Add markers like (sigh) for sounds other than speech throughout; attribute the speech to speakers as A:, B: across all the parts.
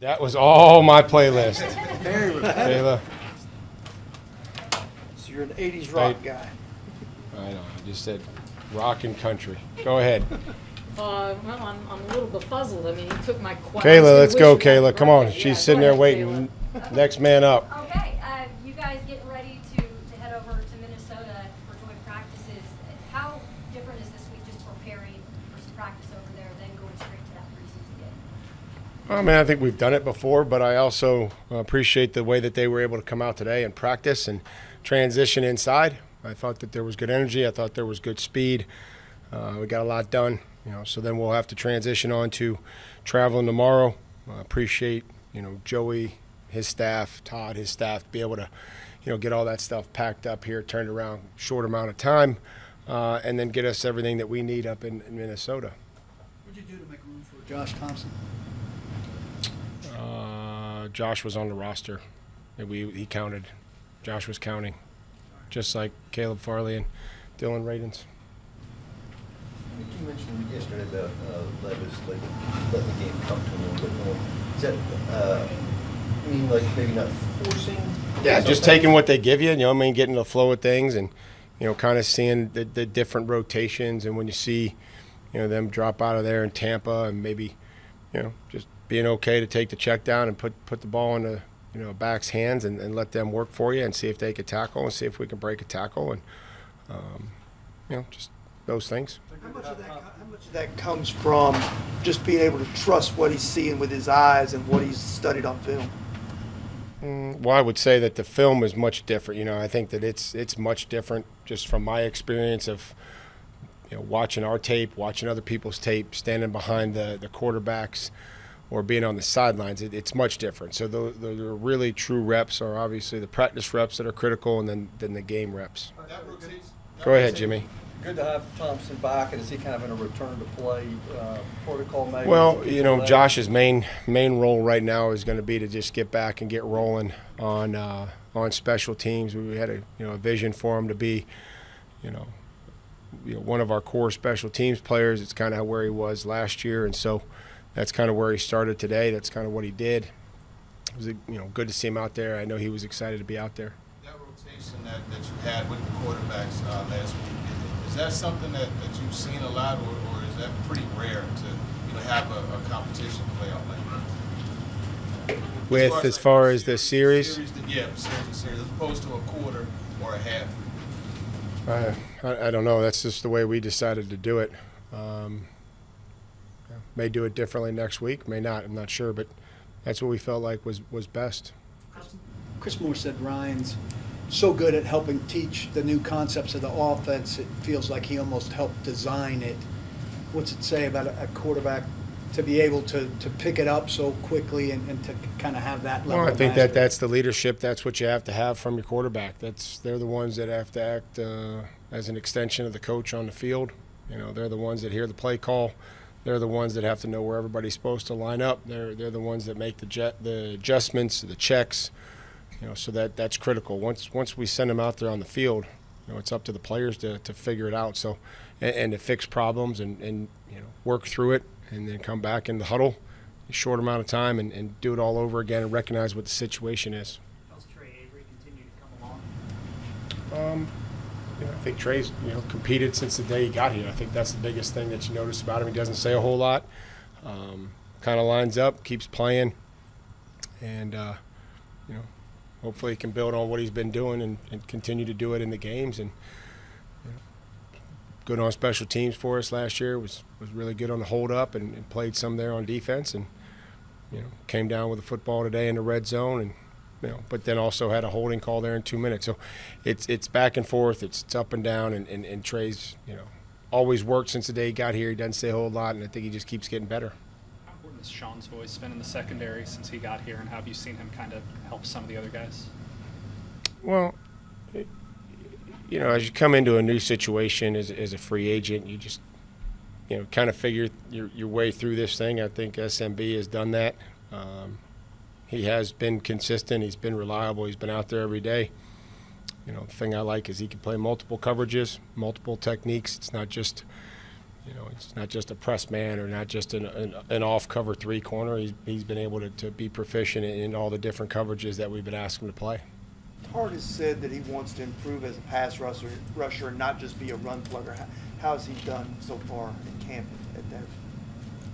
A: That was all my playlist.
B: Very repetitive.
A: Kayla,
B: So you're an 80s rock
A: Right.
B: guy.
A: I know, I just said rock and country. Go ahead.
C: Uh, well, I'm, I'm a little befuzzled. I mean, he took my question.
A: Kayla, let's go, Kayla. Come on. She's sitting there waiting. Next man up.
D: Okay, uh, you guys getting ready to, to head over to Minnesota for joint practices. How different is this week just preparing for some practice over there, then going straight to that preseason game?
A: I mean, I think we've done it before, but I also appreciate the way that they were able to come out today and practice and transition inside. I thought that there was good energy. I thought there was good speed. Uh, we got a lot done, you know. So then we'll have to transition on to traveling tomorrow. I appreciate, you know, Joey, his staff, Todd, his staff, be able to, you know, get all that stuff packed up here, turned around short amount of time, uh, and then get us everything that we need up in, in Minnesota.
B: What'd you do to make room for Josh Thompson?
A: Uh, Josh was on the roster. And we he counted. Josh was counting, just like Caleb Farley and Dillon Radunz.
E: You mentioned yesterday about uh, Levis, like letting the game come to him a little bit more. Is that uh, mean like maybe not forcing?
A: Yeah, just taking what they give you. You know, what I mean, getting the flow of things, and you know, kind of seeing the, the different rotations. And when you see, you know, them drop out of there in Tampa, and maybe, you know, just being okay to take the check down and put put the ball in the you know back's hands and, and let them work for you and see if they could tackle and see if we can break a tackle and um, you know just those things.
B: How much, of that, how much of that comes from just being able to trust what he's seeing with his eyes and what he's studied on film?
A: Mm, Well, I would say that the film is much different. You know, I think that it's it's much different just from my experience of you know watching our tape, watching other people's tape, standing behind the the quarterbacks, or being on the sidelines. It, it's much different. So the, the the really true reps are obviously the practice reps that are critical, and then then the game reps. Go ahead, Jimmy.
F: Good to have Thompson back, and is he kind of in a return to play uh, protocol maybe?
A: Well, you know,
F: That-
A: Josh's main main role right now is going to be to just get back and get rolling on uh, on special teams. We had a you know a vision for him to be, you know, you know one of our core special teams players. It's kind of where he was last year, and so that's kind of where he started today. That's kind of what he did. It was you know good to see him out there. I know he was excited to be out there.
G: That rotation that, that you had with the quarterbacks uh, last week, is that something that, that you've seen a lot, or, or is that pretty rare to you know have a, a competition playoff like that?
A: With as far as the series,
G: series that- yeah, series, series, as opposed to a quarter or a half.
A: Uh, I, I don't know. That's just the way we decided to do it. Um, may do it differently next week, may not. I'm not sure, but that's what we felt like was was best.
B: Chris Moore said Ryan's so good at helping teach the new concepts of the offense, it feels like he almost helped design it. What's it say about a quarterback to be able to, to pick it up so quickly and, and to kind of have that level
A: Well, I think that that's the leadership. That's what you have to have from your quarterback. That's they're the ones that have to act uh, as an extension of the coach on the field. You know, they're the ones that hear the play call. They're the ones that have to know where everybody's supposed to line up. They're they're the ones that make the jet the adjustments, the checks. You know, so that that's critical. Once once we send them out there on the field, you know, it's up to the players to, to figure it out. So, and, and to fix problems and, and you know work through it, and then come back in the huddle, a short amount of time, and, and do it all over again and recognize what the situation is.
H: How's Trey Avery continue to come along?
A: Um, you know, I think Trey's you know competed since the day he got here. I think that's the biggest thing that you notice about him. He doesn't say a whole lot. Um, kind of lines up, keeps playing, and uh, you know, hopefully he can build on what he's been doing and, and continue to do it in the games. And you know, good on special teams for us last year. Was was really good on the hold up and, and played some there on defense. And you know, came down with the football today in the red zone and but then also had a holding call there in two minutes. So it's it's back and forth, it's, it's up and down, and, and, and Trey's you know always worked since the day he got here. He doesn't say a whole lot, and I think he just keeps getting better.
H: How important has Sean's voice been in the secondary since he got here, and how have you seen him kind of help some of the other guys?
A: Well, it- you know, as you come into a new situation as, as a free agent, you just you know kind of figure your your way through this thing. I think SMB has done that. Um, he has been consistent. He's been reliable. He's been out there every day. You know, the thing I like is he can play multiple coverages, multiple techniques. It's not just You know, it's not just a press man or not just an, an, an off cover three corner. He's, he's been able to, to be proficient in, in all the different coverages that we've been asking him to play.
I: Tart has said that he wants to improve as a pass rusher, rusher and not just be a run plugger. How, how has he done so far in camp at that?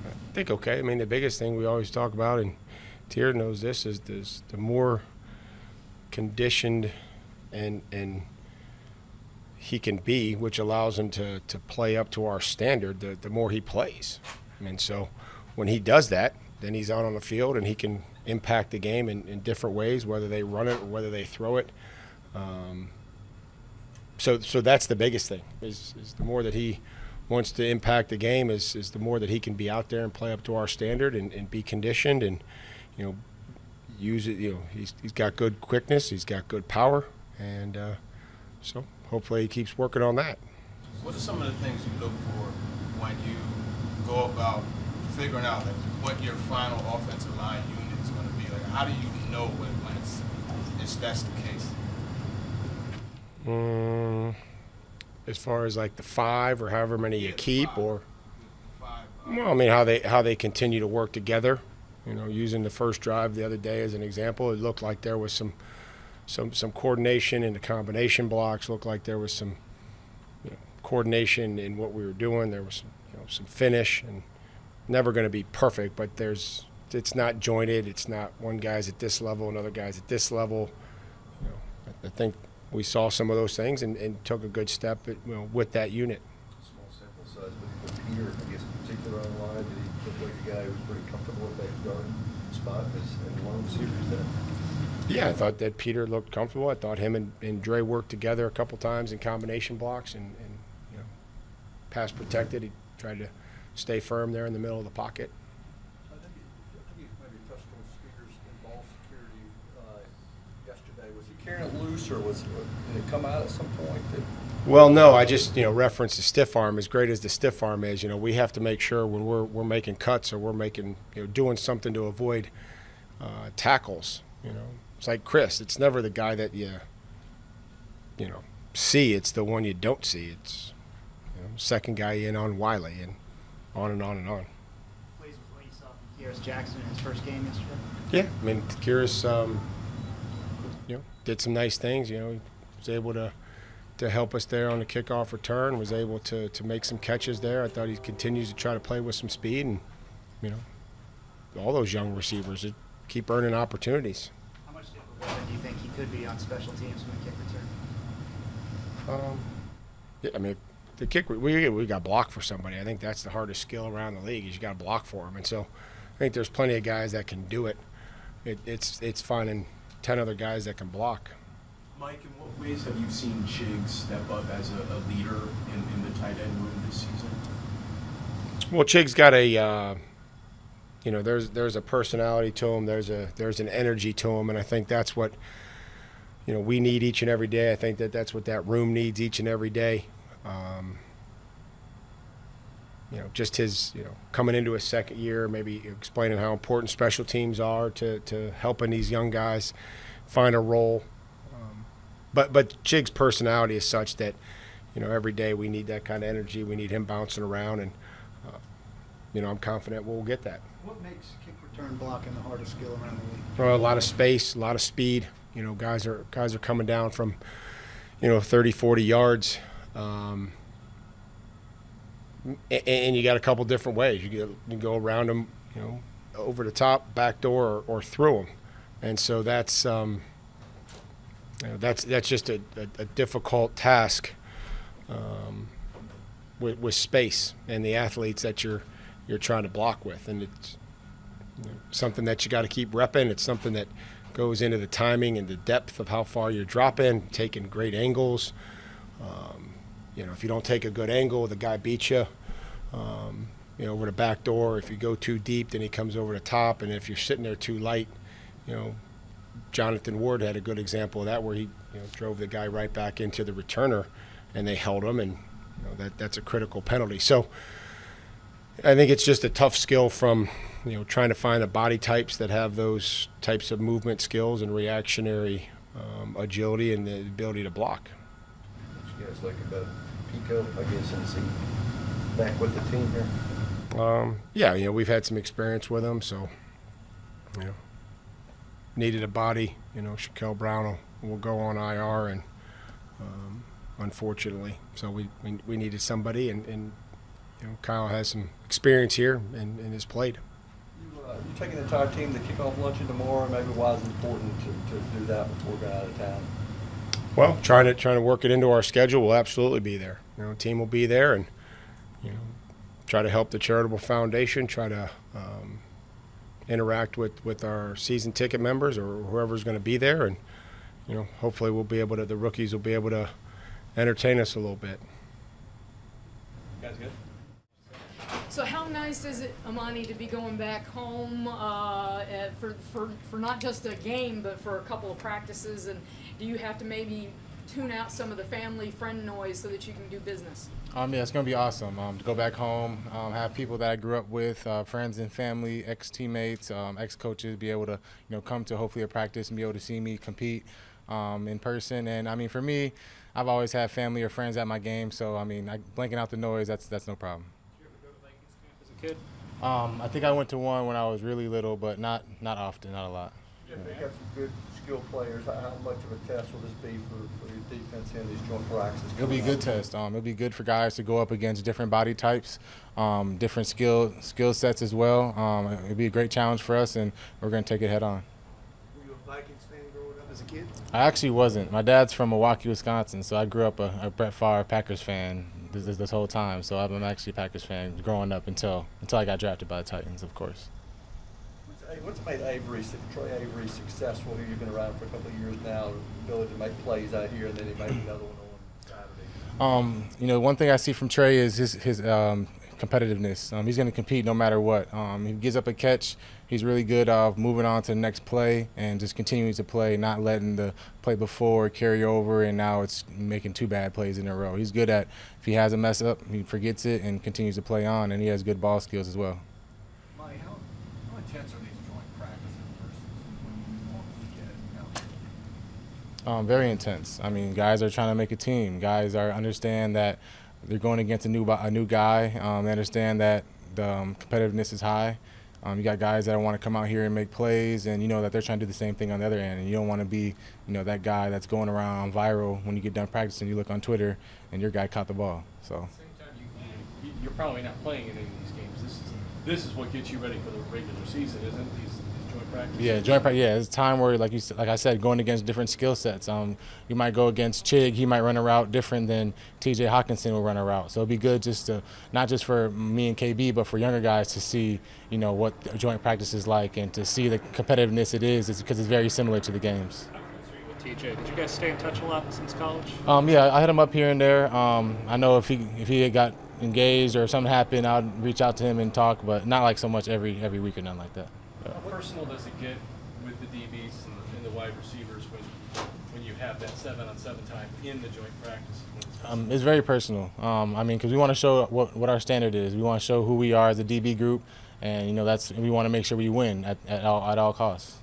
A: I think okay. I mean, the biggest thing we always talk about, and Teair knows this, is this, the more conditioned and and he can be, which allows him to, to play up to our standard, the, the more he plays. I mean, so when he does that, then he's out on the field and he can impact the game in, in different ways, whether they run it or whether they throw it. Um, so, so that's the biggest thing is, is the more that he wants to impact the game is, is the more that he can be out there and play up to our standard and, and be conditioned and, you know, use it. You know, he's, he's got good quickness, he's got good power, and uh, so hopefully he keeps working on that.
G: What are some of the things you look for when you go about figuring out like, what your final offensive line unit is going to be? Like, how do you know when, when it's, it's that's the case?
A: Mm, as far as like the five or however many you
G: Yeah, the
A: keep,
G: five.
A: or
G: Five. uh,
A: well, I mean how they how they continue to work together. You know, using the first drive the other day as an example, it looked like there was some some some coordination in the combination blocks. Looked like there was some you know, coordination in what we were doing. There was some, you know some finish, and never going to be perfect, but there's it's not jointed. It's not one guy's at this level, another guy's at this level. You know, I, I think we saw some of those things and, and took a good step at, you know, with that unit.
E: Small sample size, but Peter, I guess, in particular on the line, did he look like a guy who was pretty comfortable guard spot as, one receivers there?
A: Yeah, I thought that Peter looked comfortable. I thought him and, and Dre worked together a couple times in combination blocks and, and you know, pass protected. He tried to stay firm there in the middle of the pocket.
F: I think you, I think you maybe touched on Skeeter's in ball security, uh, yesterday. Was he carrying it loose or was, did it come out at some point that?
A: Well, no, I just you know reference the stiff arm. As great as the stiff arm is, you know, we have to make sure when we're we're making cuts or we're making you know doing something to avoid uh, tackles. You know, it's like Chris. It's never the guy that you you know see. It's the one you don't see. It's you know, second guy in on Wiley and on and on and on.
J: Pleased with what you saw from Kearis Jackson in his first game yesterday.
A: Yeah, I mean, Kearis, um, you know, did some nice things. You know, he was able to to help us there on the kickoff return. Was able to to make some catches there. I thought he continues to try to play with some speed, and you know, all those young receivers that keep earning opportunities.
J: How much do you think he could be on special teams when kick return?
A: Um, yeah, I mean, the kick we we got blocked for somebody. I think that's the hardest skill around the league. Is you got to block for them, and so I think there's plenty of guys that can do it. it it's it's finding ten other guys that can block.
K: Mike, in what ways have you seen Chig step up as a, a leader in, in the tight end room this season?
A: Well, Chig's got a, uh, you know, there's there's a personality to him. There's a there's an energy to him, and I think that's what, you know, we need each and every day. I think that that's what that room needs each and every day. Um, you know, just his, you know, coming into his second year, maybe explaining how important special teams are to to helping these young guys find a role. But but Chig's personality is such that, you know, every day we need that kind of energy. We need him bouncing around and uh, you know, I'm confident we'll get that.
B: What makes kick return blocking the hardest skill around the league?
A: Well, a lot of space, a lot of speed. You know, guys are guys are coming down from, you know, 30, 40 yards, um, and, and you got a couple different ways. You, get, you can go around them, you know, over the top, back door, or, or through them, and so that's um, know, that's that's just a, a, a difficult task um, with, with space and the athletes that you're you're trying to block with, and it's you know, something that you got to keep repping. It's something that goes into the timing and the depth of how far you're dropping, taking great angles. Um, you know, if you don't take a good angle, the guy beats you. Um, you know, over the back door. If you go too deep, then he comes over the top, and if you're sitting there too light, you know, Jonathan Ward had a good example of that, where he you know drove the guy right back into the returner, and they held him, and you know, that that's a critical penalty. So. I think it's just a tough skill from, you know, trying to find the body types that have those types of movement skills and reactionary um, agility and the ability to block.
E: What you guys like about Peko, I guess, and see back with the team here?
A: Um, yeah, you know, we've had some experience with him, so you know, needed a body. You know, Shakel Brown will, will go on IR, and um, unfortunately, so we, we we needed somebody, and, and you know, Kyle has some experience here and, and has played.
F: You, uh, you taking the entire team to kick off luncheon tomorrow, maybe why is it important to, to do that before going out of town?
A: Well, trying to trying to work it into our schedule. We'll absolutely be there. You know, team will be there, and you know, try to help the charitable foundation. Try to um, interact with with our season ticket members or whoever's going to be there, and you know, hopefully we'll be able to. The rookies will be able to entertain us a little bit.
F: You guys good?
C: So how nice is it, Amani, to be going back home uh, for, for, for not just a game, but for a couple of practices? And do you have to maybe tune out some of the family friend noise so that you can do business?
L: Um, yeah, it's gonna be awesome um, to go back home, um, have people that I grew up with, uh, friends and family, ex teammates, um, ex coaches, be able to you know come to hopefully a practice and be able to see me compete um, in person. And I mean, for me, I've always had family or friends at my game, so I mean, I, blanking out the noise, that's that's no problem.
H: Did you ever go to Lakers camp as a kid?
L: Um, I think I went to one when I was really little, but not not often, not a lot.
F: Jeff, they got some good skilled players. How how much of a test will this be for, for your defense in these joint practices?
L: It'll be a good test. Um, it'll be good for guys to go up against different body types, um, different skill skill sets as well. Um, it'll be a great challenge for us, and we're going to take it head on.
I: Were you a Vikings fan growing up as a kid?
L: I actually wasn't. My dad's from Milwaukee, Wisconsin, so I grew up a, a Brett Favre Packers fan this, this, this whole time. So I'm actually a Packers fan growing up until until I got drafted by the Titans, of course.
F: What's made Avery, Troy Avery successful here? You've been around for a couple of years now, ability to make plays out here, and then he made another one on Saturday.
L: Um, you know, one thing I see from Trey is his his um, competitiveness. Um, he's going to compete no matter what. Um, he gives up a catch. He's really good of moving on to the next play and just continuing to play, not letting the play before carry over, and now it's making two bad plays in a row. He's good at if he has a mess up, he forgets it and continues to play on, and he has good ball skills as well.
K: Monty, how, how intense are these joint practices versus when you normally get out?
L: Um, very intense. I mean, guys are trying to make a team. Guys are understand that they're going against a new a new guy. Um, they understand that the um, competitiveness is high. Um, you got guys that want to come out here and make plays, and you know that they're trying to do the same thing on the other end. And you don't want to be, you know, that guy that's going around viral when you get done practicing. You look on Twitter, and your guy caught the ball. So.
K: You're probably not playing in any of these games. This is this is what gets you ready for the regular season, isn't it? These, practices.
L: Yeah, joint practice. Yeah, it's a time where, like you, like I said, going against different skill sets. Um, you might go against Chig. He might run a route different than T.J. Hockenson will run a route. So it'd be good just to not just for me and KB, but for younger guys to see, you know, what the joint practice is like and to see the competitiveness it is, is because it's very similar to the games.
H: TJ, did you guys stay in touch a lot since college?
L: Um, yeah, I hit him up here and there. Um, I know if he if he had got engaged or something happened, I'd reach out to him and talk, but not like so much every every week or nothing like that.
K: How personal does it get with the DBs and the, and the wide receivers when when you have that seven on seven time in the joint practice?
L: Um, it's very personal. Um, I mean, because we want to show what, what our standard is. We want to show who we are as a DB group, and you know that's we want to make sure we win at, at all at all costs.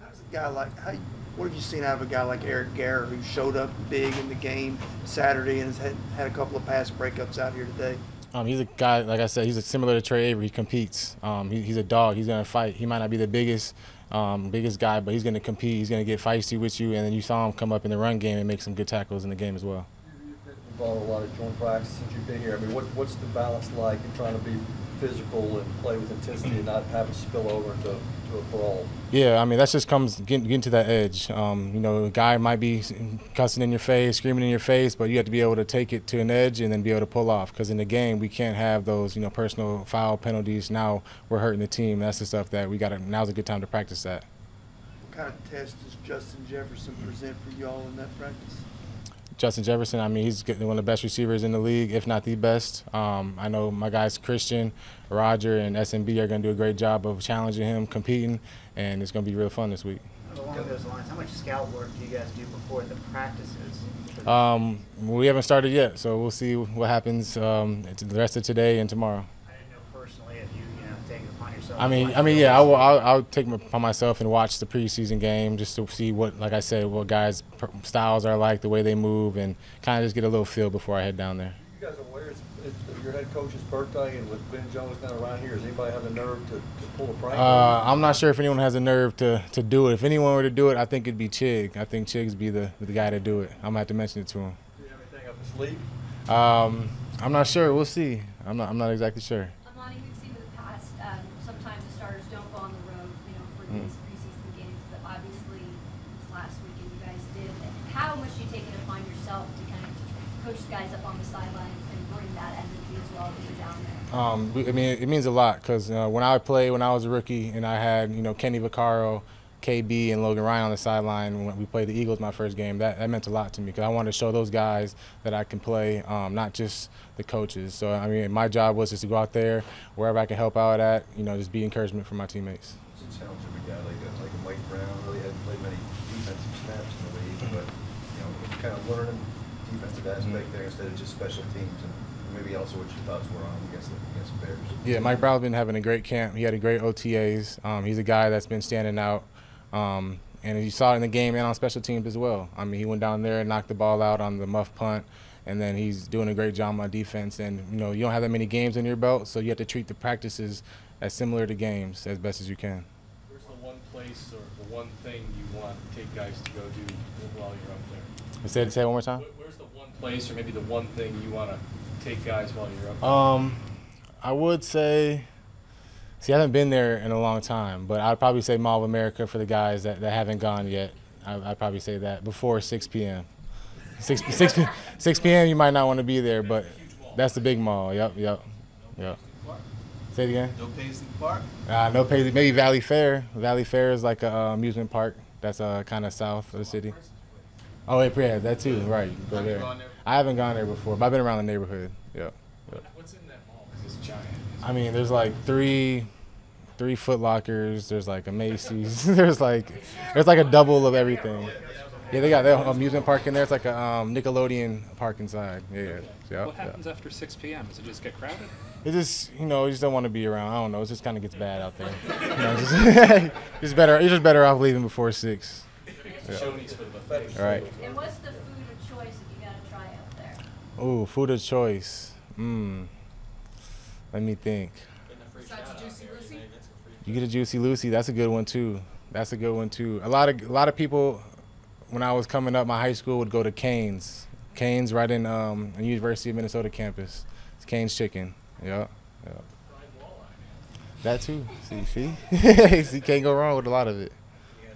I: How does a guy like how? What have you seen out of a guy like Eric Garror who showed up big in the game Saturday and has had, had a couple of pass breakups out here today?
L: Um, he's a guy, like I said, he's a, similar to Trey Avery. He competes. Um, he, he's a dog. He's gonna fight. He might not be the biggest, um, biggest guy, but he's gonna compete. He's gonna get feisty with you, and then you saw him come up in the run game and make some good tackles in the game as well.
F: You've been involved in a lot of joint practices since you've been here. I mean, what, what's the balance like in trying to be physical and play with intensity and not have it spill over into to a brawl?
L: Yeah, I mean that just comes getting, getting to that edge. Um, you know, a guy might be cussing in your face, screaming in your face, but you have to be able to take it to an edge and then be able to pull off. Because in the game, we can't have those, you know, personal foul penalties. Now we're hurting the team. That's the stuff that we got. to Now's a good time to practice that.
I: What kind of test does Justin Jefferson present for y'all in that practice?
L: Justin Jefferson, I mean, he's getting one of the best receivers in the league, if not the best. Um, I know my guys Kristian, Roger, and SMB are going to do a great job of challenging him, competing, and it's going to be real fun this week.
J: Along those lines, how much scout work do you guys do before the practices?
L: Um, we haven't started yet, so we'll see what happens um, the rest of today and tomorrow.
J: I didn't know personally if you, you know, take it upon yourself.
L: I mean, I mean, yeah, I will. I'll, I'll take it upon myself and watch the preseason game just to see what, like I said, what guys' pr- styles are like, the way they move, and kind of just get a little feel before I head down there.
F: You guys are aware it's, it's, your head coach's birthday and with Ben Jones now around here, does anybody have the nerve to, to pull a prank?
L: Uh, I'm not sure if anyone has the nerve to, to do it. If anyone were to do it, I think it'd be Chig. I think Chig's be the, the guy to do it. I'm gonna have to mention it to him.
F: Do you have anything up his sleeve?
L: Um, I'm not sure. We'll see. I'm not. I'm not exactly sure.
D: Amani, we've seen in the past, um, sometimes the starters don't go on the road, you know, for
L: Mm.
D: these preseason games, but obviously this last weekend you guys did. How much do you take it upon yourself to kind of coach the guys up on the sideline and bring that energy as well when you're down there?
L: Um, I mean, it means a lot because uh, when I played when I was a rookie and I had you know Kenny Vaccaro, KB, and Logan Ryan on the sideline when we played the Eagles my first game, that, that meant a lot to me because I wanted to show those guys that I can play, um, not just the coaches. So I mean, my job was just to go out there wherever I can help out at, you know, just be encouragement for my teammates.
E: It's a challenge a guy like a, like Mike Brown, really hadn't played many defensive snaps in the league, but, you know, kind of learning defensive aspect there instead of just special teams, and maybe also what your thoughts were on against the, against the Bears.
L: Yeah, Mike Brown's been having a great camp. He had a great OTAs. Um, he's a guy that's been standing out. Um, and you saw it in the game and on special teams as well. I mean, he went down there and knocked the ball out on the muff punt, and then he's doing a great job on defense. And you know, you don't have that many games in your belt, so you have to treat the practices as similar to games as best as you can.
K: Where's the one place or the one thing you want to take guys to go do while you're up there?
L: Say it, say it one more time.
K: Where's the one place or maybe the one thing you want to take guys while you're up there?
L: Um, I would say, see, I haven't been there in a long time, but I'd probably say Mall of America for the guys that, that haven't gone yet. I, I'd probably say that before 6 p.m. (laughs) 6, 6, 6 p.m. you might not want to be there, but that's the big mall. Yep, yep, yep. Say it again.
G: No Paisley Park?
L: Uh, no pay. Maybe Valleyfair. Valley Fair is like a uh, amusement park that's uh, kind of south of the city. Oh, wait, yeah, that too. Right, go there.
G: Gone there?
L: I haven't gone there before, but I've been around the neighborhood. Yep. yep.
K: What's in that mall? 'Cause it's giant.
L: I mean, there's like three, three Foot Lockers. There's like a Macy's. (laughs) there's like, there's like a double of everything. Yeah, they got that amusement park in there. It's like a um, Nickelodeon park inside. Yeah, yeah. yeah,
H: What
L: yeah.
H: happens after 6 p.m.? Does it just get crowded?
L: It just, you know, you just don't want to be around. I don't know. It just kind of gets bad out there. You know, just, (laughs) it's better. You're just better off leaving before six. Yeah.
K: Shoney's for the buffet.
L: All right.
D: And what's the food of choice that you gotta try up there?
L: Ooh, food of choice. Mmm. Let me think.
C: Besides the Juicy Lucy?
L: You get a juicy Lucy. That's a good one too. That's a good one too. A lot of a lot of people, when I was coming up, my high school would go to Canes. Canes right in um, on University of Minnesota campus. It's Canes Chicken. Yeah. yeah. That too. See, see, (laughs) see, can't go wrong with a lot of it.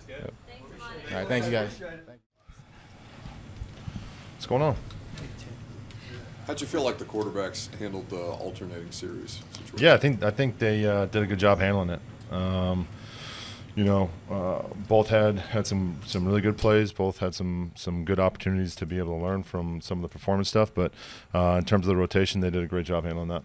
L: Yep. All right, thank you guys.
M: What's going on?
N: How'd you feel like the quarterbacks handled the alternating series situation?
M: Yeah, I think I think they uh, did a good job handling it. Um, you know, uh, both had had some some really good plays. Both had some some good opportunities to be able to learn from some of the performance stuff. But uh, in terms of the rotation, they did a great job handling that.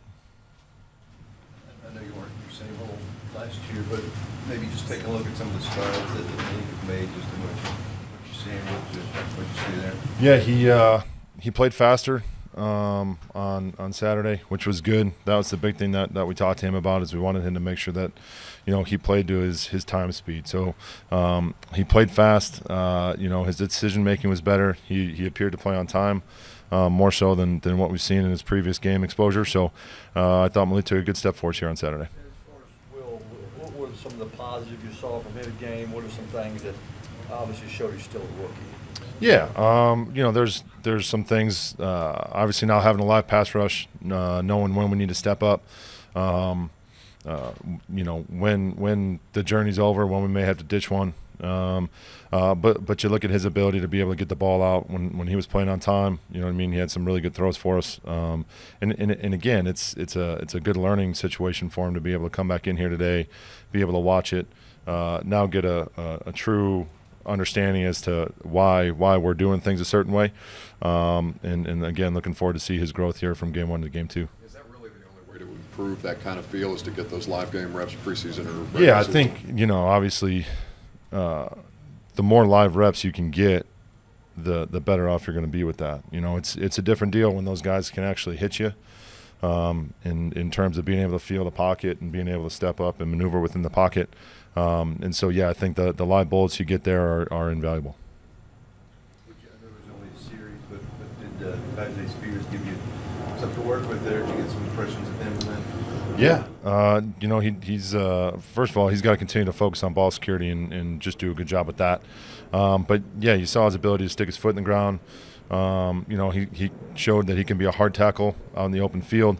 E: I know you weren't your same role last year, but maybe just take a look at some of the strides that the league have made, just in what, you, what you're seeing, what you, what you see there.
M: Yeah, he uh, he played faster um, on on Saturday, which was good. That was the big thing that, that we talked to him about is we wanted him to make sure that you know he played to his his time speed. So um, he played fast. Uh, you know his decision making was better. He he appeared to play on time. Um, more so than, than what we've seen in his previous game exposure. So uh, I thought Malik took a good step for us here on Saturday.
F: Will, what were some of the positives you saw from his game? What are some things that obviously showed he's still a rookie?
M: Yeah, um, you know, there's there's some things. Uh, obviously, now having a live pass rush, uh, knowing when we need to step up. Um, uh, you know, when when the journey's over, when we may have to ditch one. Um, uh, but but you look at his ability to be able to get the ball out when, when he was playing on time. You know what I mean? He had some really good throws for us. Um, and, and and again, it's it's a it's a good learning situation for him to be able to come back in here today, be able to watch it, uh, now get a, a, a true understanding as to why why we're doing things a certain way. Um, and and again, looking forward to see his growth here from game one to game two.
N: Is that really the only way to improve that kind of feel is to get those live game reps preseason or
M: Yeah, I
N: season?
M: think you know obviously, uh, the more live reps you can get, the the better off you're going to be with that. You know, it's it's a different deal when those guys can actually hit you. Um, in in terms of being able to feel the pocket and being able to step up and maneuver within the pocket, um, and so yeah, I think the the live bullets you get there are, are invaluable.
E: Which I know it was only a series, but, but did uh, Tyjae Spears give you something to work with there? Did you get some
M: Yeah, uh, you know he, he's uh, first of all he's got to continue to focus on ball security and, and just do a good job with that. Um, but yeah, you saw his ability to stick his foot in the ground. Um, you know he, he showed that he can be a hard tackle out in the open field,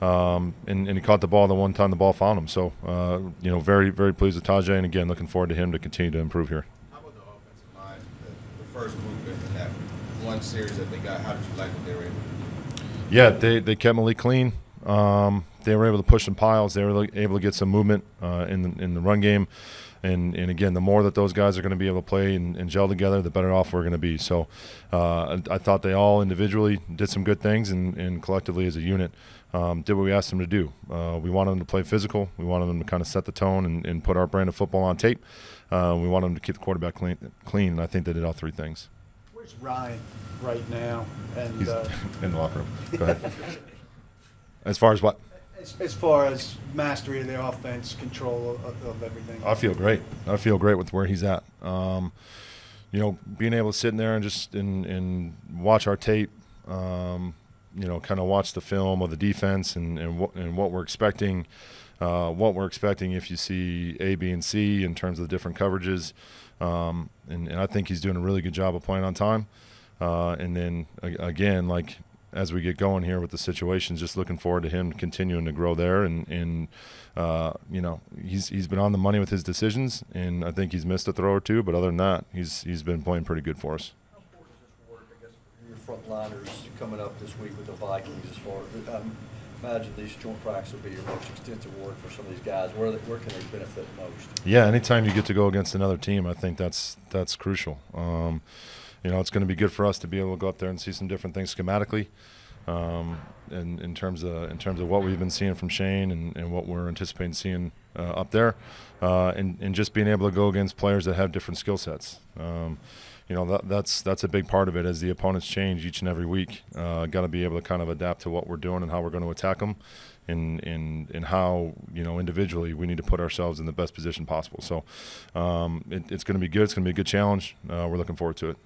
M: um, and, and, he caught the ball the one time the ball found him. So uh, you know very very pleased with Tyjae, and again looking forward to him to continue to improve here.
G: How about the offensive line, the, the first movement in that one series that they got? How did you like what they were able to do?
M: Yeah, they they kept Malik clean. Um, they were able to push some piles. They were able to get some movement uh, in the, in the run game, and and again, the more that those guys are going to be able to play and, and, gel together, the better off we're going to be. So, uh, I thought they all individually did some good things, and, and collectively as a unit um, did what we asked them to do. Uh, we wanted them to play physical. We wanted them to kind of set the tone and, and put our brand of football on tape. Uh, we wanted them to keep the quarterback clean, clean, and I think they did all three things.
B: Where's Ryan right now? And
M: He's uh, (laughs) in the locker room. Go ahead. (laughs) as far as what?
B: As, as far as mastery of the offense, control of, of, everything.
M: I feel great. I feel great with where he's at. Um, you know, being able to sit in there and just and, and watch our tape, um, you know, kind of watch the film of the defense and and what and what we're expecting, uh, what we're expecting if you see A, B, and C in terms of the different coverages, um, and, and I think he's doing a really good job of playing on time. Uh, and then again, like as we get going here with the situations, just looking forward to him continuing to grow there. And, and uh, you know, he's he's been on the money with his decisions, and I think he's missed a throw or two, but other than that, he's he's been playing pretty good for us.
F: How important does this work, I guess, for your frontliners coming up this week with the Vikings? As far as um, imagine these joint practices will be your most extensive work for some of these guys. Where they, where can they benefit most?
M: Yeah, anytime you get to go against another team, I think that's that's crucial. Um, you know, it's going to be good for us to be able to go up there and see some different things schematically. Um, in, in terms of in terms of what we've been seeing from Shane and, and what we're anticipating seeing uh, up there, uh, and, and just being able to go against players that have different skill sets. Um, you know that, that's that's a big part of it as the opponents change each and every week. Uh, Got to be able to kind of adapt to what we're doing and how we're going to attack them, and and and how you know individually we need to put ourselves in the best position possible. So um, it, it's going to be good. It's going to be a good challenge. Uh, we're looking forward to it.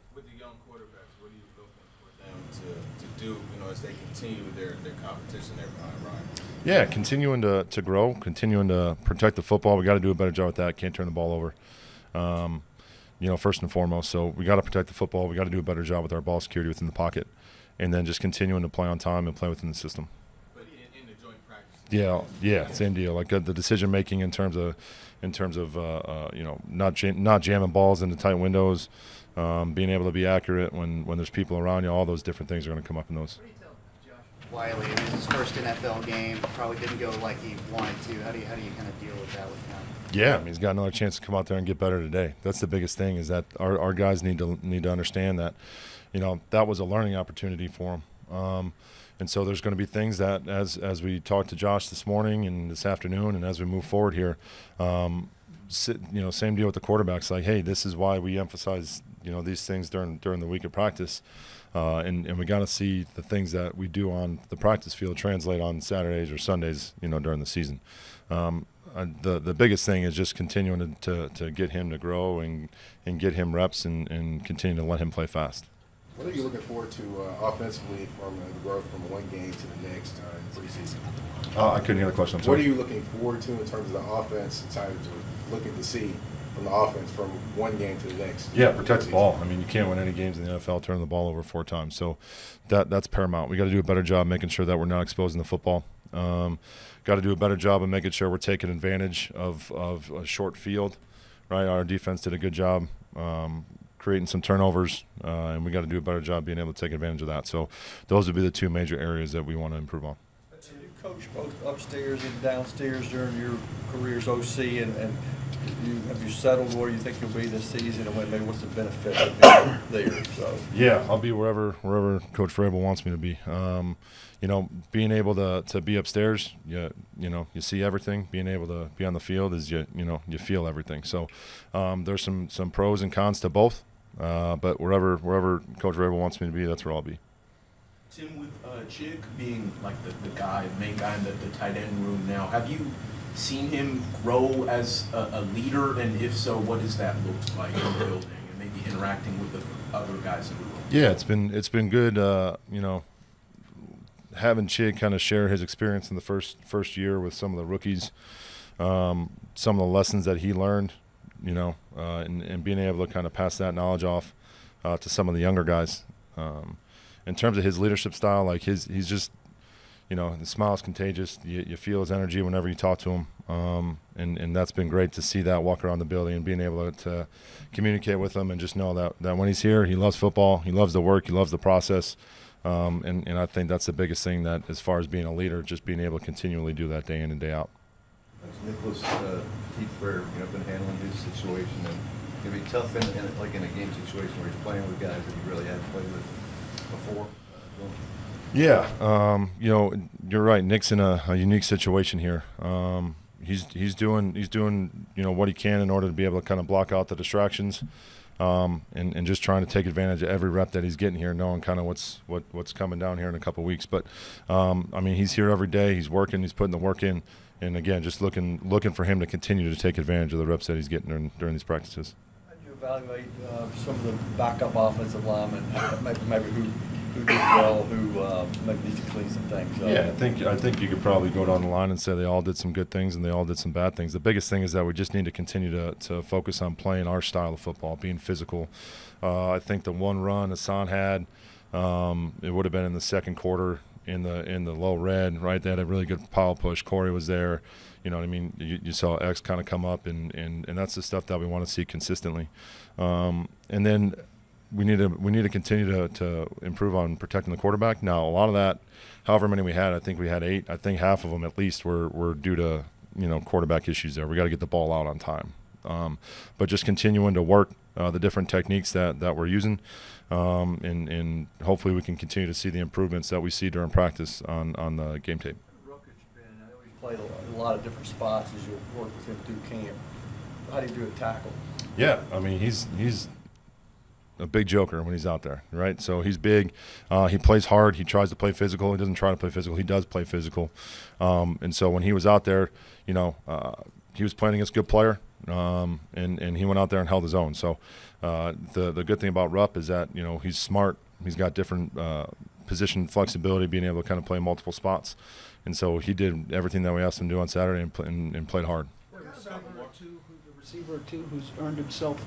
G: As they continue their, their competition there behind Ryan?
M: Yeah, continuing to, to grow, continuing to protect the football. We got to do a better job with that. Can't turn the ball over. Um, you know, first and foremost. So we got to protect the football. We got to do a better job with our ball security within the pocket, and then just continuing to play on time and play within the system.
G: But in, in the joint practice.
M: Yeah, yeah, same deal. Like uh, the decision making in terms of, in terms of, uh, uh, you know, not jam- not jamming balls into tight windows, um, being able to be accurate when when there's people around you. All those different things are going to come up in those.
J: Wylie. I mean, his first NFL game probably didn't go like he wanted to. How do you how do you kind of deal with that with him?
M: Yeah, I mean, he's got another chance to come out there and get better today. That's the biggest thing is that our, our guys need to need to understand that, you know, that was a learning opportunity for him. Um, and so there's going to be things that as as we talked to Josh this morning and this afternoon, and as we move forward here, um, sit, you know, same deal with the quarterbacks. Like, hey, this is why we emphasize you know these things during during the week of practice. Uh, and, and we got to see the things that we do on the practice field translate on Saturdays or Sundays, you know, during the season. Um, uh, the the biggest thing is just continuing to, to, to, get him to grow and, and get him reps and, and continue to let him play fast.
O: What are you looking forward to uh, offensively from uh, the growth from one game to the next uh, in preseason?
M: Uh, I couldn't hear the question. I'm sorry.
O: What are you looking forward to in terms of the offense in terms of looking to see from the offense from one game to the next.
M: Yeah, protect the ball. I mean, you can't win any games in the NFL turning the ball over four times. So that that's paramount. We got to do a better job making sure that we're not exposing the football. Um, got to do a better job of making sure we're taking advantage of, of a short field. Right, our defense did a good job um, creating some turnovers, uh, and we got to do a better job being able to take advantage of that. So those would be the two major areas that we want to improve on.
F: Coach both upstairs and downstairs during your careers OC, and, and you, have you settled where you think you'll be this season, and maybe what's the benefit of being there? So
M: yeah, I'll be wherever wherever Coach Vrabel wants me to be. Um, you know, being able to, to be upstairs, you, you know, you see everything. Being able to be on the field is you you know you feel everything. So um, there's some some pros and cons to both. Uh, but wherever wherever Coach Vrabel wants me to be, that's where I'll be.
P: Tim, with uh, Chig being like the, the guy, main guy in the, the tight end room now, have you seen him grow as a, a, leader? And if so, what does that look like in the building and maybe interacting with the other guys in the room?
M: Yeah, it's been it's been good. Uh, you know, having Chig kind of share his experience in the first first year with some of the rookies, um, some of the lessons that he learned, you know, uh, and, and being able to kind of pass that knowledge off uh, to some of the younger guys. Um, in terms of his leadership style, like his, he's just, you know, the smile is contagious. You, you feel his energy whenever you talk to him, um, and and that's been great to see that walk around the building and being able to, communicate with him and just know that that when he's here, he loves football, he loves the work, he loves the process. Um, and, and I think that's the biggest thing that, as far as being a leader, just being able to continually do that day in and day out.
E: As Nicholas uh, Frere, you know, been handling his situation, and it can be tough in, in like in a game situation where he's playing with guys that you really hadn't played with before.
M: Yeah, um, you know, you're right. Nick's in a, a unique situation here. Um, he's he's doing he's doing you know what he can in order to be able to kind of block out the distractions, um, and and just trying to take advantage of every rep that he's getting here, knowing kind of what's what what's coming down here in a couple weeks. But um, I mean, he's here every day. He's working. He's putting the work in, and again, just looking looking for him to continue to take advantage of the reps that he's getting during, during these practices.
F: Evaluate uh, some of the backup offensive linemen, (laughs) maybe, maybe who who did well, who uh, maybe needs to clean some things up?
M: Yeah, I think I think you could probably go down the line and say they all did some good things and they all did some bad things. The biggest thing is that we just need to continue to, to focus on playing our style of football, being physical. Uh, I think the one run Hassan had, um, it would have been in the second quarter in the in the low red, right? They had a really good pile push. Corey was there. You know what I mean? You, you saw X kind of come up, and, and, and that's the stuff that we want to see consistently. Um, and then we need to we need to continue to, to improve on protecting the quarterback. Now, a lot of that, however many we had, I think we had eight. I think half of them at least were were due to you know quarterback issues. There, we got to get the ball out on time. Um, but just continuing to work uh, the different techniques that that we're using, um, and and hopefully we can continue to see the improvements that we see during practice on on the game tape.
F: Played a, lot of different spots as you work with him through camp. How do you do a tackle?
M: Yeah, I mean he's he's a big joker when he's out there, right? So he's big. Uh, he plays hard. He tries to play physical. He doesn't try to play physical. He does play physical. Um, and so when he was out there, you know, uh, he was playing against a good player, um, and and he went out there and held his own. So uh, the the good thing about Rupp is that you know he's smart. He's got different uh, position flexibility, being able to kind of play multiple spots. And so he did everything that we asked him to do on Saturday and, play, and, and played hard.
B: receiver two who's earned himself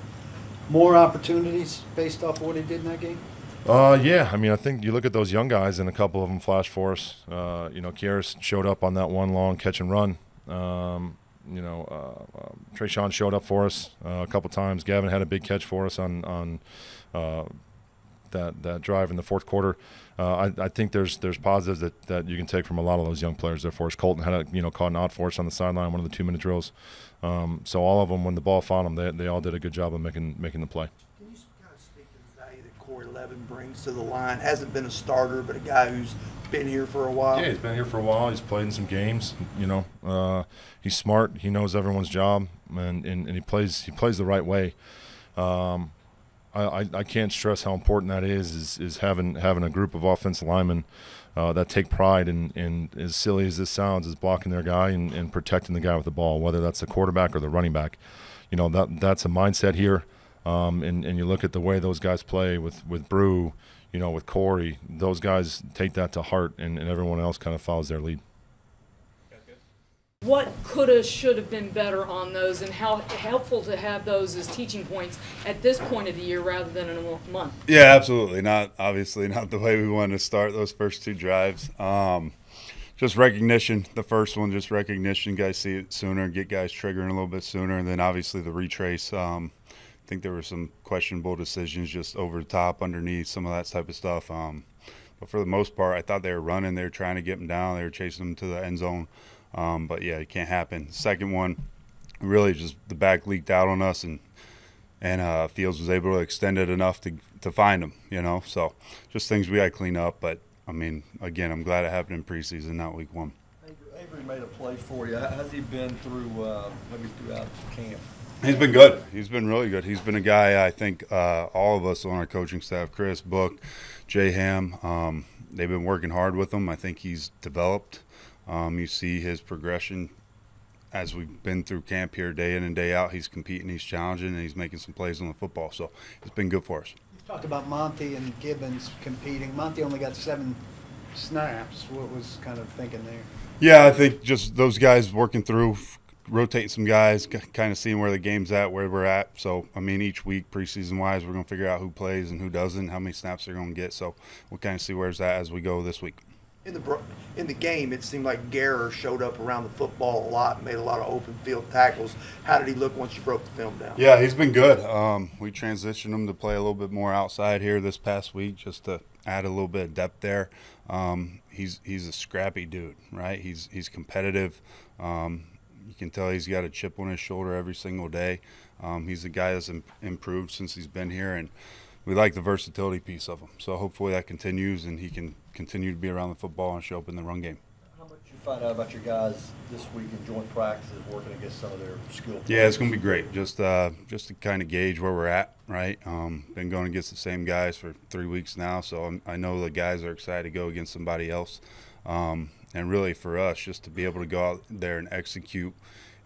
B: more opportunities based off of what he did in that game?
M: Uh, yeah. I mean, I think you look at those young guys, and a couple of them flash for us. Uh, you know, Kearis showed up on that one long catch and run. Um, you know, uh, uh, Tre'Shaun showed up for us uh, a couple times. Gavin had a big catch for us on on uh, that that drive in the fourth quarter. Uh, I, I think there's there's positives that, that you can take from a lot of those young players there for us. Colton had a you know caught an odd for us on the sideline, one of the two minute drills. Um, so all of them, when the ball found them, they, they all did a good job of making making the play.
I: Can you kind of speak to the value that Corey Levin brings to the line? Hasn't been a starter, but a guy who's been here for a while.
M: Yeah, he's been here for a while. He's played in some games. You know, uh, he's smart. He knows everyone's job, and, and, and he plays he plays the right way. Um, I, I can't stress how important that is, is is having having a group of offensive linemen uh, that take pride in, in as silly as this sounds, is blocking their guy and, and protecting the guy with the ball, whether that's the quarterback or the running back. You know that that's a mindset here, um, and and you look at the way those guys play with with Brew, you know, with Corey, those guys take that to heart, and, and everyone else kind of follows their lead.
C: What coulda, should have been better on those, and how helpful to have those as teaching points at this point of the year rather than in a month?
Q: Yeah, absolutely. Not obviously not the way we wanted to start those first two drives. Um, just recognition. The first one, just recognition. Guys see it sooner, get guys triggering a little bit sooner, and then obviously the retrace. Um, I think there were some questionable decisions just over the top, underneath, some of that type of stuff. Um, but for the most part, I thought they were running. They were trying to get them down. They were chasing them to the end zone. Um, but yeah, it can't happen. Second one, really just the back leaked out on us, and and uh, Fields was able to extend it enough to to find them. You know, so just things we got to clean up. But I mean, again, I'm glad it happened in preseason, not week one.
F: Avery made a play for you. How's he been through uh, maybe throughout camp?
Q: He's been good. He's been really good. He's been a guy I think uh, all of us on our coaching staff, Chris, Book, Jay Ham, um, they've been working hard with him. I think he's developed. Um, you see his progression as we've been through camp here day in and day out. He's competing, he's challenging, and he's making some plays on the football. So it's been good for us.
B: You talked about Monty and Gibbons competing. Monty only got seven snaps. What was kind of thinking there?
Q: Yeah, I think just those guys working through, rotating some guys, kind of seeing where the game's at, where we're at. So, I mean, each week, preseason wise, we're going to figure out who plays and who doesn't, how many snaps they're going to get. So, we'll kind of see where's that as we go this week.
I: In the in the game, it seemed like Garror showed up around the football a lot, made a lot of open field tackles. How did he look once you broke the film down?
Q: Yeah, he's been good. Um, we transitioned him to play a little bit more outside here this past week, just to add a little bit of depth there. Um, he's he's a scrappy dude, right? He's he's competitive. Um, you can tell he's got a chip on his shoulder every single day. Um, he's a guy that's Im- improved since he's been here, and we like the versatility piece of him. So hopefully that continues, and he can continue to be around the football and show up in the run game.
F: How much you find out about your guys this week in joint practices, working against some of their skill?
Q: Yeah, it's going to be great. Just uh, just to kind of gauge where we're at, right? Um, been going against the same guys for three weeks now, so I'm, i know the guys are excited to go against somebody else. Um, and really for us, just to be able to go out there and execute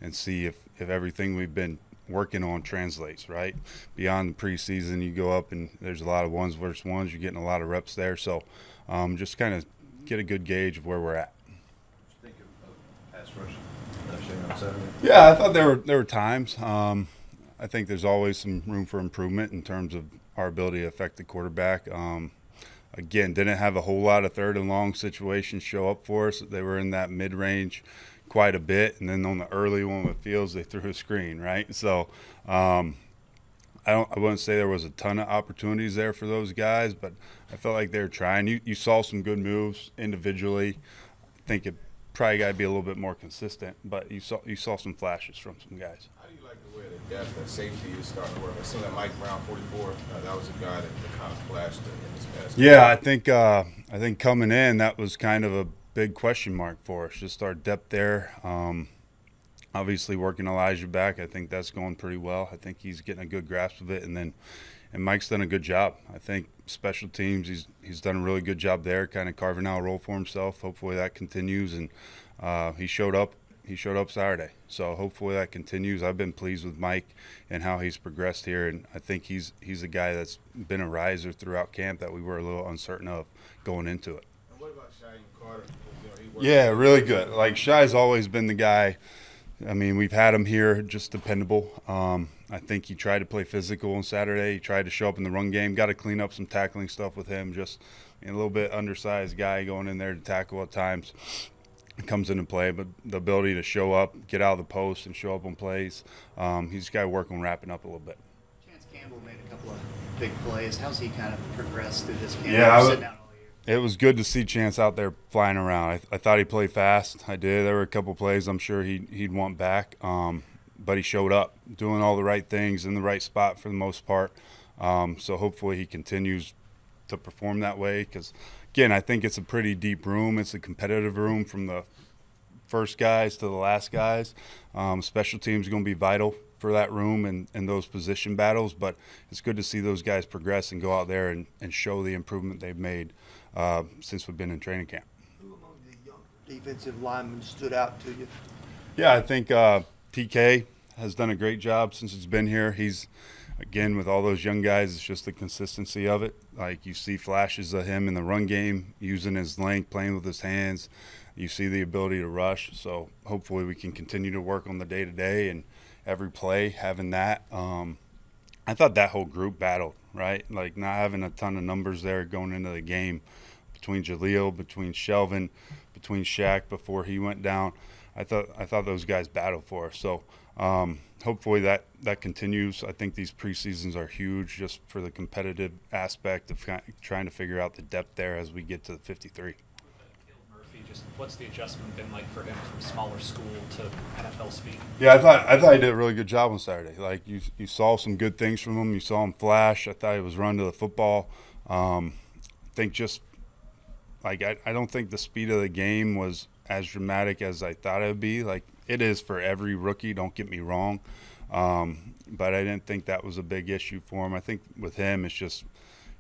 Q: and see if, if everything we've been working on translates, right? Beyond the preseason, you go up and there's a lot of ones versus ones. You're getting a lot of reps there. So um, just kind of get a good gauge of where we're at. Yeah, I thought there were there were times. Um, I think there's always some room for improvement in terms of our ability to affect the quarterback. Um, again, didn't have a whole lot of third and long situations show up for us. They were in that mid range quite a bit, and then on the early one with Fields, they threw a screen right. So. Um, I don't. I wouldn't say there was a ton of opportunities there for those guys, but I felt like they were trying. You you saw some good moves individually. I think it probably got to be a little bit more consistent, but you saw you saw some flashes from some guys.
G: How do you like the depth and safety is starting to work? I saw that Mike Brown, 44. Uh, that was a guy that, that kind of flashed in this past.
Q: Yeah, I think uh, I think coming in that was kind of a big question mark for us. Just our depth there. Um, obviously working Elijah back, I think that's going pretty well. I think he's getting a good grasp of it, and then and Mike's done a good job. I think special teams, he's he's done a really good job there, kind of carving out a role for himself. Hopefully that continues, and uh, he showed up. He showed up Saturday, so hopefully that continues. I've been pleased with Mike and how he's progressed here, and I think he's he's a guy that's been a riser throughout camp that we were a little uncertain of going into it.
G: And what about Shyheim Carter? You know,
Q: Yeah, really good. Like Shy's always been the guy. I mean, we've had him here, just dependable. Um, I think he tried to play physical on Saturday. He tried to show up in the run game. Got to clean up some tackling stuff with him. Just a little bit undersized guy going in there to tackle at times. Comes into play, but the ability to show up, get out of the post, and show up on plays. Um, he's got to work on wrapping up a little bit.
J: Chance Campbell made a couple of big plays. How's he kind of progressed through this camp?
Q: Yeah, I
J: Sitting
Q: would-
J: down all
Q: it was good to see Chance out there flying around. I, I thought he played fast. I did. There were a couple plays I'm sure he, he'd want back, um, but he showed up, doing all the right things in the right spot for the most part. Um, so hopefully he continues to perform that way because, again, I think it's a pretty deep room. It's a competitive room from the first guys to the last guys. Um, special teams are going to be vital for that room and, and those position battles, but it's good to see those guys progress and go out there and, and show the improvement they've made uh, since we've been in training camp.
I: Who among the young defensive linemen stood out to you?
Q: Yeah, I think uh, TK has done a great job since he's been here. He's again with all those young guys. It's just the consistency of it. Like you see flashes of him in the run game, using his length, playing with his hands. You see the ability to rush. So hopefully we can continue to work on the day to day and every play having that. Um, I thought that whole group battled right, like not having a ton of numbers there going into the game between Jaleel, between Shelvin, between Shaq before he went down. I thought I thought those guys battled for us. So um, hopefully that that continues. I think these preseasons are huge just for the competitive aspect of trying to figure out the depth there as we get to the 53.
H: Murphy, just what's the adjustment been like for him from smaller school to NFL speed?
Q: Yeah, I thought I thought he did a really good job on Saturday. Like you, you saw some good things from him. You saw him flash. I thought he was run to the football. Um, I think just like I, I don't think the speed of the game was as dramatic as I thought it would be. Like it is for every rookie. Don't get me wrong, um, but I didn't think that was a big issue for him. I think with him, it's just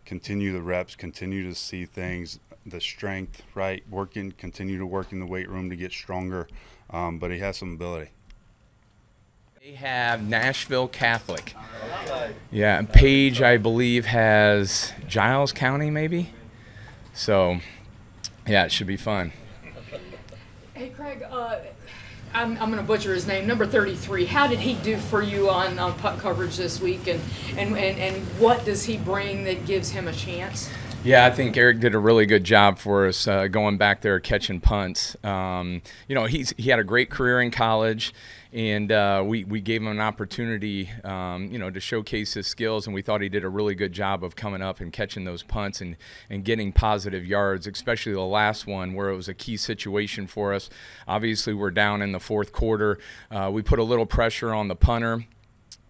Q: continue the reps, continue to see things, the strength, right? Working, continue to work in the weight room to get stronger. Um, but he has some ability.
R: They have Nashville Catholic. Yeah, and Page, I believe, has Giles County, maybe. So, Yeah, it should be fun.
C: Hey, Craig, uh, I'm, I'm going to butcher his name, number 33. How did he do for you on, on punt coverage this week, and, and, and, and what does he bring that gives him a chance?
R: Yeah, I think Eric did a really good job for us uh, going back there catching punts. Um, you know, he's he had a great career in college, and uh, we we gave him an opportunity, um, you know, to showcase his skills, and we thought he did a really good job of coming up and catching those punts and and getting positive yards, especially the last one where it was a key situation for us. Obviously, we're down in the fourth quarter. Uh, we put a little pressure on the punter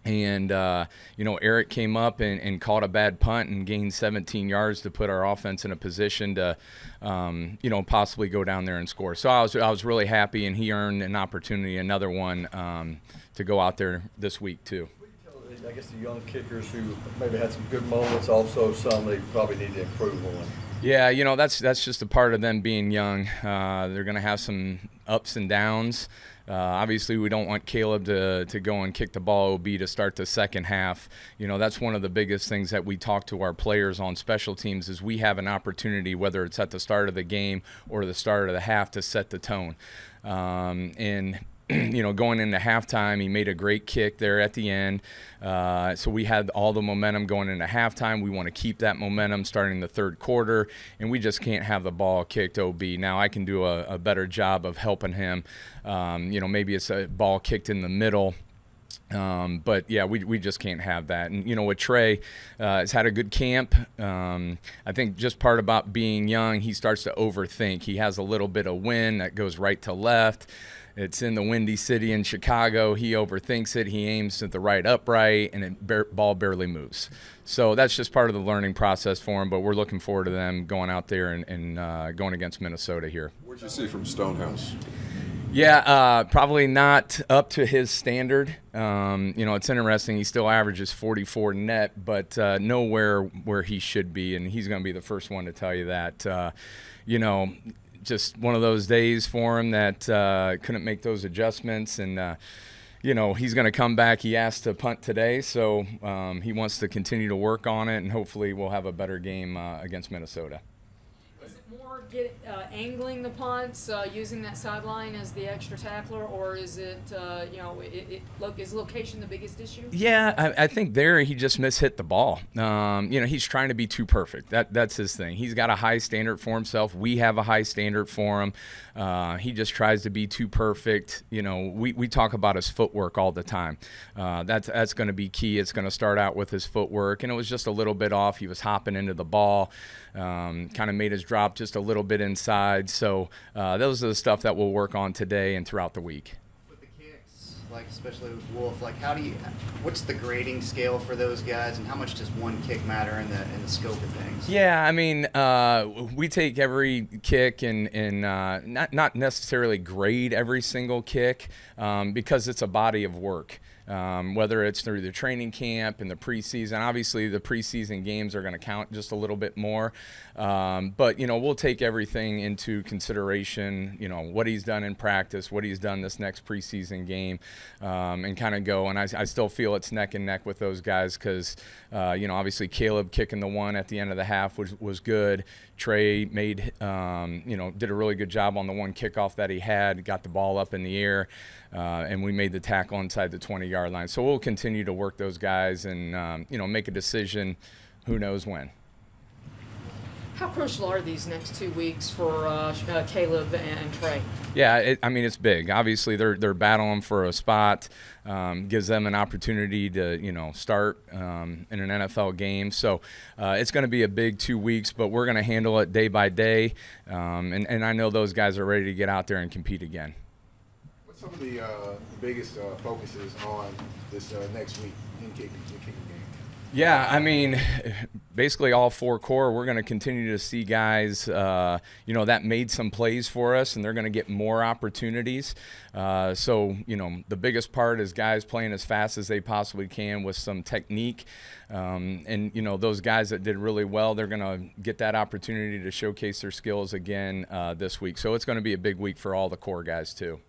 R: and uh, you know Eric came up and, and, caught a bad punt and gained 17 yards to put our offense in a position to um, you know possibly go down there and score. So I was I was really happy, and he earned an opportunity, another one um, to go out there this week too.
F: I guess the young kickers who maybe had some good moments, also some they probably need to improve on.
R: Yeah, you know that's that's just a part of them being young. Uh, they're going to have some ups and downs. Uh, obviously, we don't want Caleb to, to go and kick the ball OB to start the second half. You know, that's one of the biggest things that we talk to our players on special teams is we have an opportunity, whether it's at the start of the game or the start of the half, to set the tone. Um, and (clears throat) you know, going into halftime, he made a great kick there at the end. Uh, so we had all the momentum going into halftime. We want to keep that momentum starting the third quarter, and we just can't have the ball kicked OB. Now I can do a, a better job of helping him. Um, you know, maybe it's a ball kicked in the middle. Um, but yeah, we, we just can't have that. And you know, with Trey, uh, has had a good camp. Um, I think just part about being young, he starts to overthink. He has a little bit of wind that goes right to left. It's in the Windy City in Chicago. He overthinks it. He aims at the right upright, and the bar- ball barely moves. So that's just part of the learning process for him. But we're looking forward to them going out there and, and uh, going against Minnesota here.
N: What'd you see from Stonehouse?
R: Yeah, uh, probably not up to his standard. Um, you know, it's interesting. He still averages 44 net, but uh, nowhere where he should be, and he's going to be the first one to tell you that. Uh, you know, just one of those days for him that uh, couldn't make those adjustments and. Uh, you know he's going to come back. He asked to punt today, so um, he wants to continue to work on it, and hopefully we'll have a better game uh, against Minnesota
C: get uh, angling the punts, uh, using that sideline as the extra tackler, or is it, uh, you know, it, it, is location the biggest issue?
R: Yeah, I, I think there he just mishit the ball. Um, you know, he's trying to be too perfect. That that's his thing. He's got a high standard for himself. We have a high standard for him. Uh, he just tries to be too perfect. You know, we, we talk about his footwork all the time. Uh, that's that's going to be key. It's going to start out with his footwork, and it was just a little bit off. He was hopping into the ball, um, kind of made us drop just a little bit inside. So uh, those are the stuff that we'll work on today and throughout the week With the kicks,
J: like especially with Wolff, like how do you, what's the grading scale for those guys, and how much does one kick matter in the in the scope of things?
R: Yeah, I mean, uh, we take every kick and and uh, not not necessarily grade every single kick um, because it's a body of work um, whether it's through the training camp and the preseason. Obviously, the preseason games are going to count just a little bit more, um, but you know we'll take everything into consideration. You know what he's done in practice, what he's done this next preseason game, um, and kind of go. And I, I, still feel it's neck and neck with those guys because uh, you know obviously Caleb kicking the one at the end of the half was was good. Trey made, um, you know, did a really good job on the one kickoff that he had, got the ball up in the air, uh, and we made the tackle inside the 20 yard line. So we'll continue to work those guys and, um, you know, make a decision who knows when.
C: How crucial are these next two weeks for uh, uh, Caleb and Trey?
R: Yeah, it, I mean it's big. Obviously, they're they're battling for a spot. Um, gives them an opportunity to you know start um, in an NFL game. So uh, it's going to be a big two weeks, but we're going to handle it day by day. Um, and and I know those guys are ready to get out there and compete again.
O: Some of the uh, biggest uh, focuses on this uh, next week in kicking? game.
R: Yeah, I mean, basically all four core, we're going to continue to see guys, uh, you know, that made some plays for us, and they're going to get more opportunities. Uh, so, you know, the biggest part is guys playing as fast as they possibly can with some technique. Um, and, you know, those guys that did really well, they're going to get that opportunity to showcase their skills again uh, this week. So it's going to be a big week for all the core guys, too.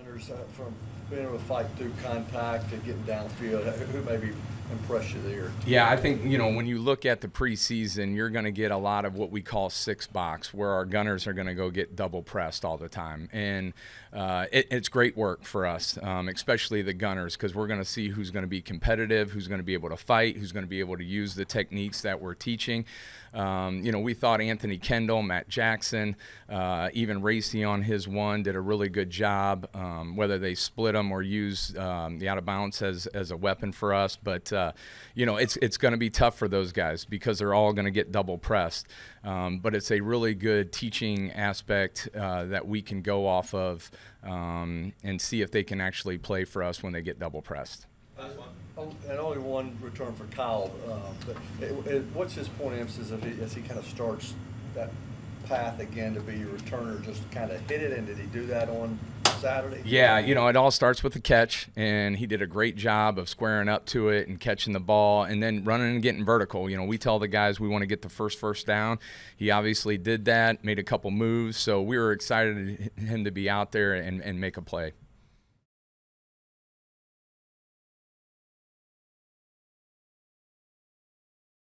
F: Uh, from being able to fight through contact and getting downfield, who maybe impress you there?
R: Yeah, I think, you know, when you look at the preseason, you're going to get a lot of what we call six box, where our gunners are going to go get double pressed all the time. And uh, it, it's great work for us, um, especially the gunners, because we're going to see who's going to be competitive, who's going to be able to fight, who's going to be able to use the techniques that we're teaching. Um, you know, we thought Anthony Kendall, Matt Jackson, uh, even Racey on his one did a really good job, um, whether they split them or use um, the out of bounds as, as a weapon for us. But, uh, you know, it's, it's going to be tough for those guys because they're all going to get double pressed. Um, but it's a really good teaching aspect uh, that we can go off of um, and see if they can actually play for us when they get double pressed.
F: Oh, And only one return for Kyle, uh, but it- it- what's his point of emphasis if he- as he kind of starts that path again to be a returner, just kind of hit it, and did he do that on Saturday?
R: Yeah, you know, it all starts with the catch, and he did a great job of squaring up to it and catching the ball and then running and getting vertical. You know, we tell the guys we want to get the first first down. He obviously did that, made a couple moves, so we were excited him to be out there and, and make a play.